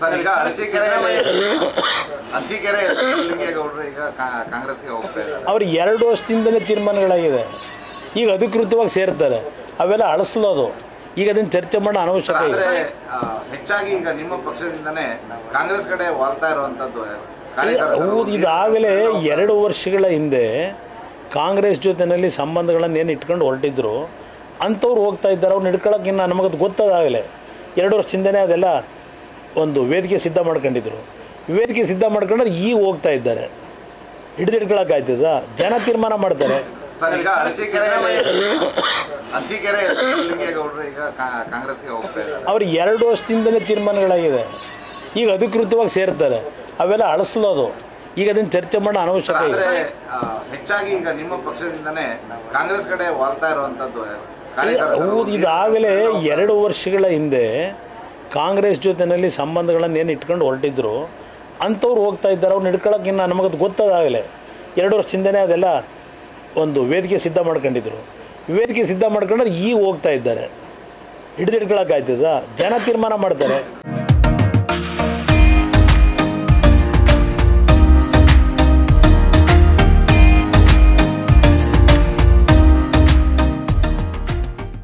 Sir ಈಗ ಅರಸೀಕೆರೆ ಅರಸೀಕೆರೆ ಲಿಂಗೇಗೌಡರು ಈಗ ಕಾಂಗ್ರೆಸ್ಗೆ ಹೋಗ್ತಾ ಇದ್ದಾರೆ. ಅವ್ರು ಎರಡು ವರ್ಷದಿಂದಲೇ ತೀರ್ಮಾನಗಳಾಗಿದೆ ಈಗ ಅಧಿಕೃತವಾಗಿ ಸೇರ್ತಾರೆ. ಅವೆಲ್ಲ ಅಳಸಲೋದು. ಈಗ ಅದನ್ನು ಚರ್ಚೆ ಮಾಡೋ ಅನವಶ್ಯಕ ಇದೆ ಹೆಚ್ಚಾಗಿ ಈಗ ನಿಮ್ಮ ಪಕ್ಷದಿಂದನೇ ಕಾಂಗ್ರೆಸ್ ಕಡೆ ವಾಲ್ತಾ ಹೌದು ಇದಾಗಲೇ ಎರಡು ವರ್ಷಗಳ ಹಿಂದೆ ಕಾಂಗ್ರೆಸ್ ಜೊತೆಯಲ್ಲಿ ಸಂಬಂಧಗಳನ್ನು ಏನು ಇಟ್ಕೊಂಡು ಹೊರಟಿದ್ರು ಅಂಥವ್ರು ಹೋಗ್ತಾ ಇದ್ದಾರೆ. ಅವ್ರನ್ನ ಇಟ್ಕೊಳ್ಳೋಕ್ಕಿನ್ನ ನಮಗದು ಗೊತ್ತದಾಗಲೇ. ಎರಡು ವರ್ಷದಿಂದನೇ ಅದೆಲ್ಲ ಒಂದು ವೇದಿಕೆ ಸಿದ್ಧ ಮಾಡ್ಕೊಂಡಿದ್ರು. ವೇದಿಕೆ ಸಿದ್ಧ ಮಾಡ್ಕೊಂಡ್ರೆ ಈಗ ಹೋಗ್ತಾ ಇದ್ದಾರೆ. ಹಿಡಿದಿಟ್ಕೊಳಕ್ಕಾಯ್ತದ? ಜನ ತೀರ್ಮಾನ ಮಾಡ್ತಾರೆ. ಈಗ ಅವ್ರು ಎರಡು ವರ್ಷದಿಂದಲೇ ತೀರ್ಮಾನಗಳಾಗಿದೆ. ಈಗ ಅಧಿಕೃತವಾಗಿ ಸೇರ್ತಾರೆ. ಅವೆಲ್ಲ ಅಳಿಸ್ಲೋದು. ಈಗ ಅದನ್ನು ಚರ್ಚೆ ಮಾಡೋ ಅನವಶ್ಯಕ ಇದೆ ಹೆಚ್ಚಾಗಿ ಈಗ ನಿಮ್ಮ ಪಕ್ಷದಿಂದನೇ ಕಾಂಗ್ರೆಸ್ ಕಡೆ ವಾಲ್ತಾ ಹೌದು ಇದಾಗಲೇ ಎರಡು ವರ್ಷಗಳ ಹಿಂದೆ ಕಾಂಗ್ರೆಸ್ ಜೊತೆಯಲ್ಲಿ ಸಂಬಂಧಗಳನ್ನು ಏನು ಇಟ್ಕೊಂಡು ಹೊರಟಿದ್ರು, ಅಂಥವ್ರು ಹೋಗ್ತಾ ಇದ್ದಾರೆ ಅವ್ರು ಇನ್ನು ನಮಗದು ಗೊತ್ತದಾಗಲೇ. ಎರಡು ವರ್ಷದಿಂದನೇ ಅದೆಲ್ಲ ಒಂದು ವೇದಿಕೆ ಸಿದ್ಧ ಮಾಡ್ಕೊಂಡಿದ್ರು. ವೇದಿಕೆ ಸಿದ್ಧ ಮಾಡ್ಕೊಂಡ್ರೆ ಈಗ ಹೋಗ್ತಾ ಇದ್ದಾರೆ. ಹಿಡಿದು ಹಿಡ್ಕೊಳಕ್ಕಾಯ್ತದ ಜನ ತೀರ್ಮಾನ ಮಾಡ್ತಾರೆ.